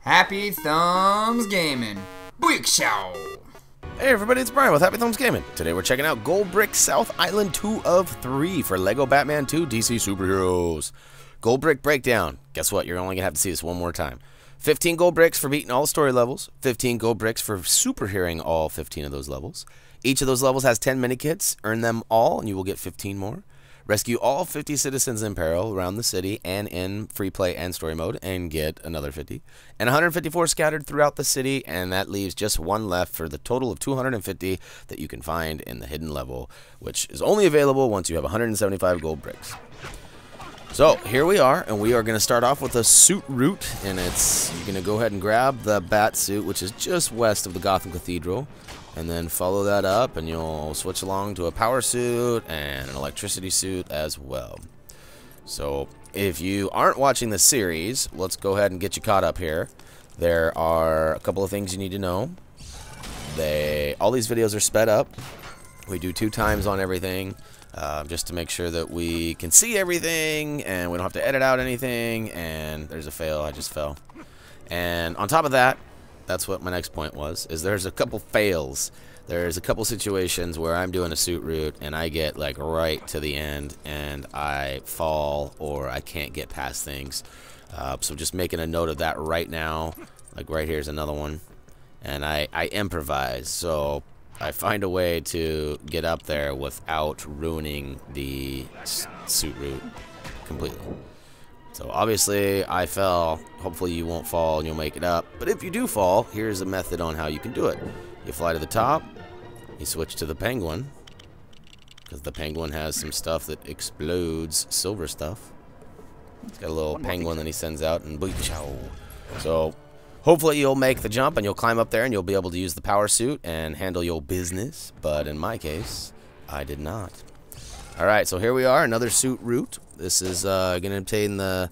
Happy Thumbs Gaming. Booyah Show. Hey everybody, it's Brian with Happy Thumbs Gaming. Today we're checking out Gold Brick South Island 2 of 3 for LEGO Batman 2 DC Superheroes. Gold Brick Breakdown. Guess what? You're only going to have to see this one more time. 15 gold bricks for beating all story levels, 15 gold bricks for superheroing all 15 of those levels. Each of those levels has 10 mini kits. Earn them all and you will get 15 more. Rescue all 50 citizens in peril around the city and in free play and story mode and get another 50. And 154 scattered throughout the city, and that leaves just one left for the total of 250 that you can find in the hidden level, which is only available once you have 175 gold bricks. So here we are, and we are going to start off with a suit route, and it's you're going to go ahead and grab the bat suit, which is just west of the Gotham Cathedral, and then follow that up, and you'll switch along to a power suit and an electricity suit as well. So if you aren't watching the series, let's go ahead and get you caught up here. There are a couple of things you need to know. They all these videos are sped up. We do two times on everything uh, just to make sure that we can see everything and we don't have to edit out anything. And there's a fail. I just fell. And on top of that, that's what my next point was, is there's a couple fails. There's a couple situations where I'm doing a suit route and I get like right to the end and I fall or I can't get past things. Uh, so just making a note of that right now. Like right here's another one. And I, I improvise. So I find a way to get up there without ruining the suit route completely. So obviously I fell. Hopefully you won't fall and you'll make it up. But if you do fall, here's a method on how you can do it. You fly to the top. You switch to the penguin. Because the penguin has some stuff that explodes silver stuff. It's got a little penguin that he sends out and So Hopefully you'll make the jump and you'll climb up there and you'll be able to use the power suit and handle your business. But in my case, I did not. Alright, so here we are, another suit route. This is uh, going to obtain the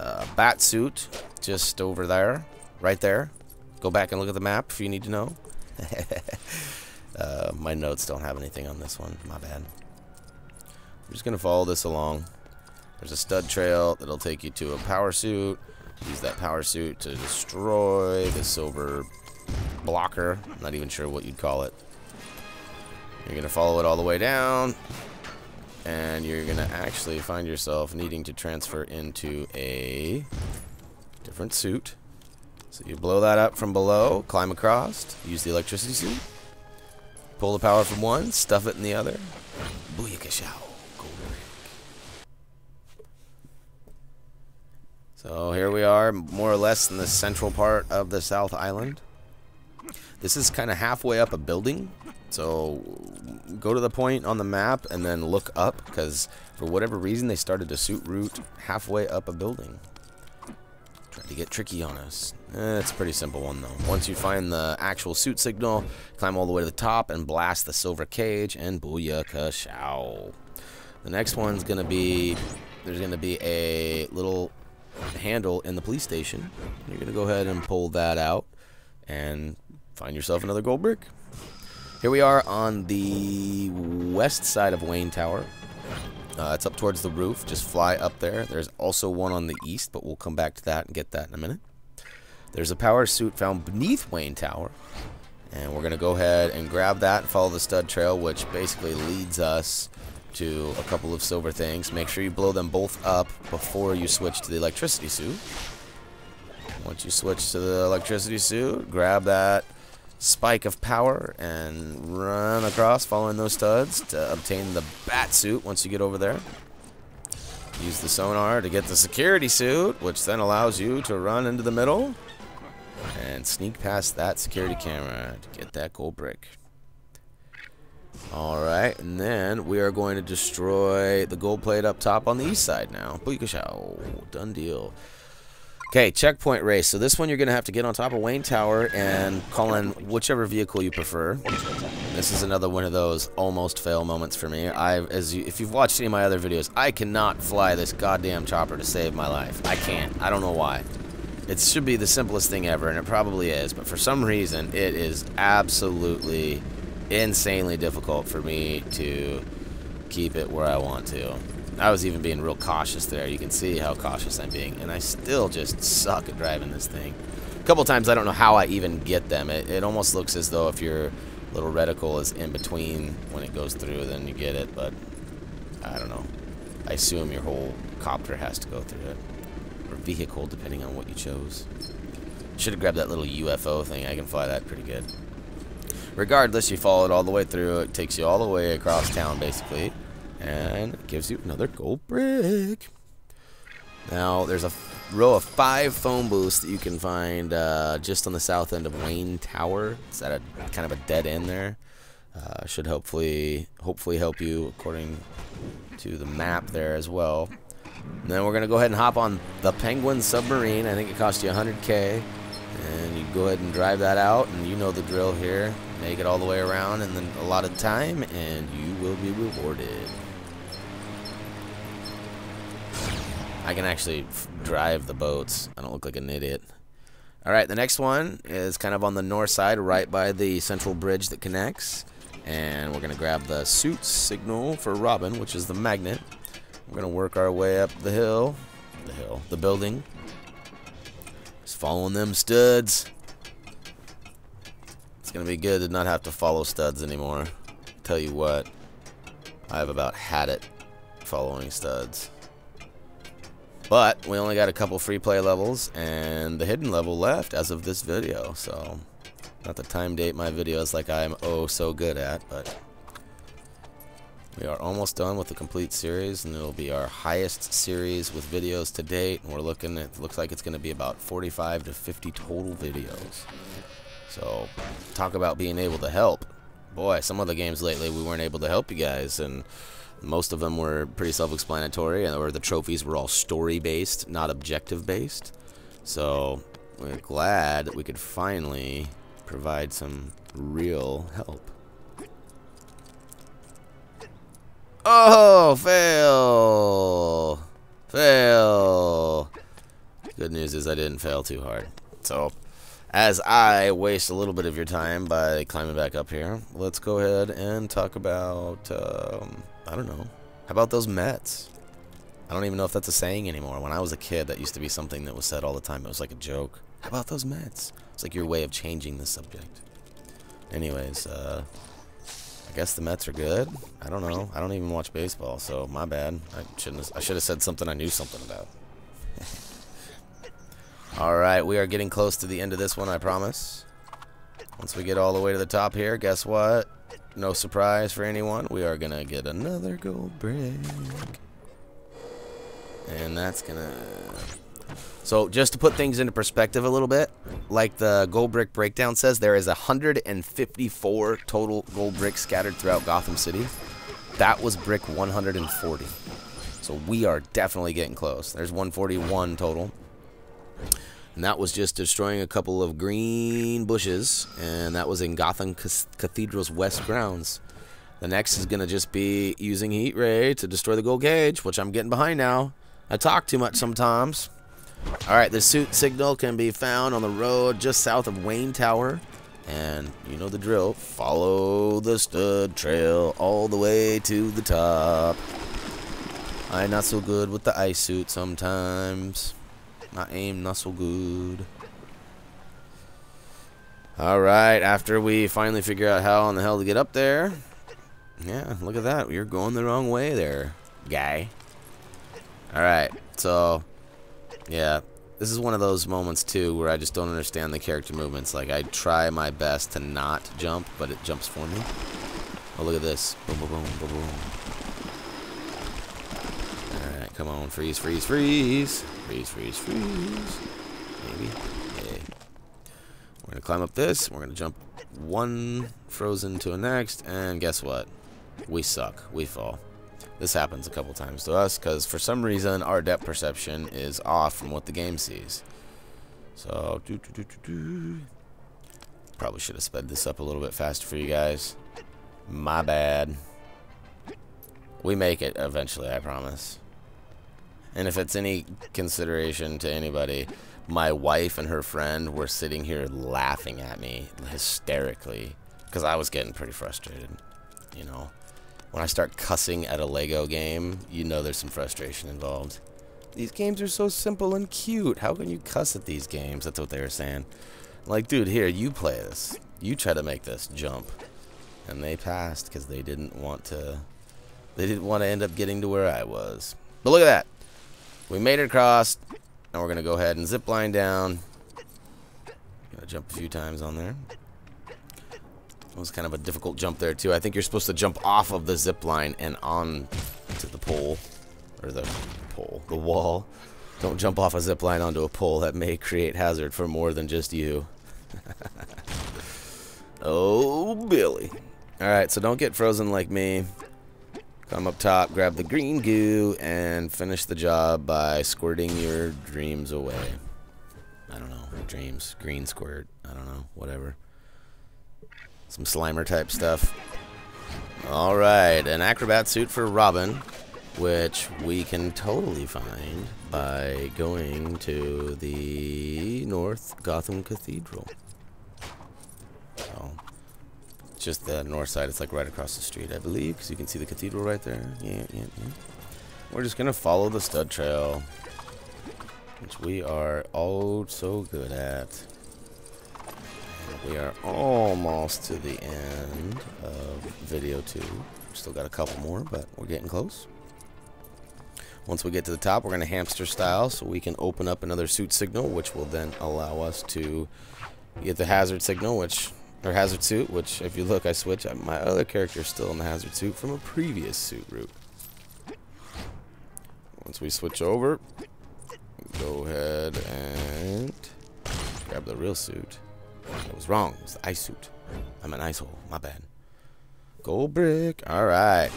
uh, bat suit just over there, right there. Go back and look at the map if you need to know. uh, my notes don't have anything on this one, my bad. I'm just going to follow this along. There's a stud trail that'll take you to a power suit. Use that power suit to destroy the silver blocker. I'm Not even sure what you'd call it. You're going to follow it all the way down. And you're to actually find yourself needing to transfer into a different suit. So you blow that up from below, climb across, use the electricity suit, pull the power from one, stuff it in the other. Booyakashow. So here we are, more or less in the central part of the South Island. This is kind of halfway up a building, so go to the point on the map and then look up, because for whatever reason they started to suit route halfway up a building. Tried to get tricky on us. Eh, it's a pretty simple one though. Once you find the actual suit signal, climb all the way to the top and blast the silver cage, and booyaka show. The next one's gonna be there's gonna be a little handle in the police station. You're to go ahead and pull that out and find yourself another gold brick. Here we are on the west side of Wayne Tower. Uh, it's up towards the roof. Just fly up there. There's also one on the east, but we'll come back to that and get that in a minute. There's a power suit found beneath Wayne Tower. And we're going to go ahead and grab that and follow the stud trail, which basically leads us to a couple of silver things. Make sure you blow them both up before you switch to the electricity suit. Once you switch to the electricity suit, grab that spike of power and run across following those studs to obtain the bat suit once you get over there. Use the sonar to get the security suit, which then allows you to run into the middle and sneak past that security camera to get that gold brick. Alright, and then we are going to destroy the gold plate up top on the east side now. Bookashow. Done deal. Okay, checkpoint race. So this one you're going to have to get on top of Wayne Tower and call in whichever vehicle you prefer. This is another one of those almost fail moments for me. I, as you, if you've watched any of my other videos, I cannot fly this goddamn chopper to save my life. I can't. I don't know why. It should be the simplest thing ever, and it probably is, but for some reason, it is absolutely insanely difficult for me to keep it where I want to. I was even being real cautious there. You can see how cautious I'm being. And I still just suck at driving this thing. A couple times I don't know how I even get them. It, it almost looks as though if your little reticle is in between when it goes through, then you get it. But I don't know. I assume your whole copter has to go through it. Or vehicle, depending on what you chose. Should have grabbed that little UFO thing. I can fly that pretty good. Regardless, you follow it all the way through. It takes you all the way across town, basically. And it gives you another gold brick. Now, there's a row of five phone booths that you can find uh, just on the south end of Wayne Tower. It's at a kind of a dead end there. Uh, should hopefully hopefully help you according to the map there as well. And then we're going to go ahead and hop on the Penguin Submarine. I think it cost you 100k. And you go ahead and drive that out, and you know the drill here. Make it all the way around in a lot of time, and you will be rewarded. I can actually drive the boats. I don't look like an idiot. Alright, the next one is kind of on the north side, right by the central bridge that connects. And we're going to grab the suit signal for Robin, which is the magnet. We're going to work our way up the hill. The hill. The building. Just following them studs. It's going to be good to not have to follow studs anymore. Tell you what. I have about had it following studs. But we only got a couple free play levels and the hidden level left as of this video. So not to time date my videos like I'm oh so good at, but we are almost done with the complete series and it'll be our highest series with videos to date. And we're looking at looks like it's going to be about 45 to 50 total videos. So talk about being able to help. Boy, some of the games lately we weren't able to help you guys and most of them were pretty self-explanatory, or the trophies were all story-based, not objective-based. So we're glad that we could finally provide some real help. Oh, fail! Fail! Good news is I didn't fail too hard. So, as I waste a little bit of your time by climbing back up here, let's go ahead and talk about um, I don't know. How about those Mets? I don't even know if that's a saying anymore. When I was a kid, that used to be something that was said all the time. It was like a joke. How about those Mets? It's like your way of changing the subject. Anyways, uh, I guess the Mets are good. I don't know. I don't even watch baseball, so my bad. I shouldn't. Have, I should have said something I knew something about. all right, we are getting close to the end of this one. I promise. Once we get all the way to the top here, guess what? No surprise for anyone, we are going to get another gold brick. And that's going to... So just to put things into perspective a little bit, like the gold brick breakdown says, there is 154 total gold bricks scattered throughout Gotham City. That was brick 140. So we are definitely getting close. There's 141 total. And that was just destroying a couple of green bushes, and that was in Gotham Cathedral's west grounds. The next is going to just be using Heat Ray to destroy the gold cage, which I'm getting behind now. I talk too much sometimes. Alright, the suit signal can be found on the road just south of Wayne Tower. And you know the drill. Follow the stud trail all the way to the top. I'm not so good with the ice suit sometimes. My aim not so good. Alright, after we finally figure out how in the hell to get up there. Yeah, look at that. You're going the wrong way there, guy. Alright, so, yeah. This is one of those moments, too, where I just don't understand the character movements. Like, I try my best to not jump, but it jumps for me. Oh, look at this. Boom, boom, boom, boom, boom. Come on. Freeze, freeze, freeze. Freeze, freeze, freeze. Maybe. Yay. We're going to climb up this. We're going to jump one frozen to a next. And guess what? We suck. We fall. This happens a couple times to us because for some reason our depth perception is off from what the game sees. So, doo -doo -doo probably should have sped this up a little bit faster for you guys. My bad. We make it eventually, I promise. And if it's any consideration to anybody, my wife and her friend were sitting here laughing at me hysterically because I was getting pretty frustrated, you know. when I start cussing at a Lego game, you know there's some frustration involved. These games are so simple and cute. How can you cuss at these games? That's what they were saying. Like, dude, here, you play this. You try to make this jump. And they passed because they didn't want to... They didn't want to end up getting to where I was. But look at that. We made it across. Now we're going to go ahead and zip line down. Gotta jump a few times on there. It was kind of a difficult jump there, too. I think you're supposed to jump off of the zip line and on to the pole. Or the pole. The wall. Don't jump off a zip line onto a pole. That may create hazard for more than just you. oh, Billy. Alright, so don't get frozen like me. Come up top, grab the green goo, and finish the job by squirting your dreams away. I don't know. Dreams. Green squirt. I don't know. Whatever. Some Slimer type stuff. Alright, an acrobat suit for Robin, which we can totally find by going to the North Gotham Cathedral. Just the north side. It's like right across the street, I believe, because you can see the cathedral right there. Yeah, yeah, yeah. We're just to follow the stud trail, which we are all so good at. We are almost to the end of video two. Still got a couple more, but we're getting close. Once we get to the top, we're going to hamster style so we can open up another suit signal, which will then allow us to get the hazard signal, which or hazard suit, which if you look, I switch. My other character is still in the hazard suit from a previous suit route. Once we switch over, go ahead and grab the real suit. I was wrong. It's the ice suit. I'm an ice hole. My bad. Gold brick. All right.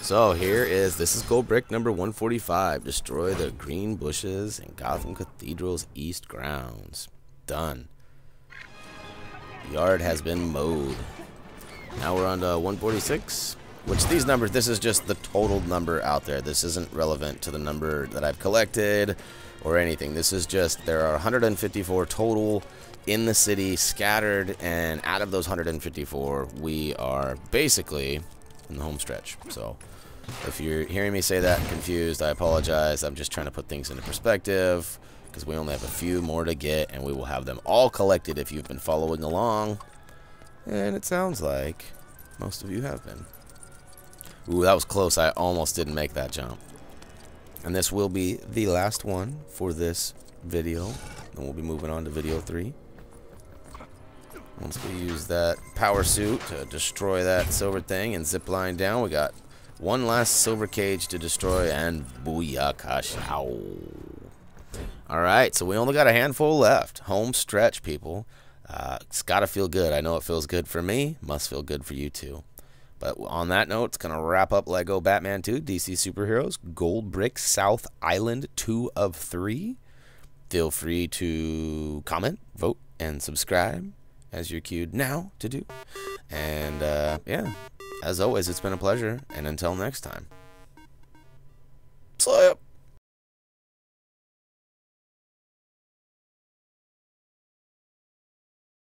So here is this is gold brick number 145. Destroy the green bushes in Gotham Cathedral's east grounds. Done. Yard has been mowed. Now we're on to 146. Which these numbers, this is just the total number out there. This isn't relevant to the number that I've collected or anything. This is just, there are 154 total in the city scattered and out of those 154 we are basically in the home stretch so if you're hearing me say that confused I apologize I'm just trying to put things into perspective because we only have a few more to get and we will have them all collected if you've been following along. And it sounds like most of you have been. Ooh that was close. I almost didn't make that jump. And this will be the last one for this video. And we'll be moving on to video 3 once we use that power suit to destroy that silver thing and zip line down, we got one last silver cage to destroy and booyakashow. Alright, so we only got a handful left. Home stretch, people. Uh, it's got to feel good. I know it feels good for me. Must feel good for you, too. But on that note, it's going to wrap up LEGO Batman 2 DC Superheroes Gold Brick South Island 2 of 3. Feel free to comment, vote, and subscribe as you're cued now to do. And uh, yeah, as always, it's been a pleasure. And until next time, slap.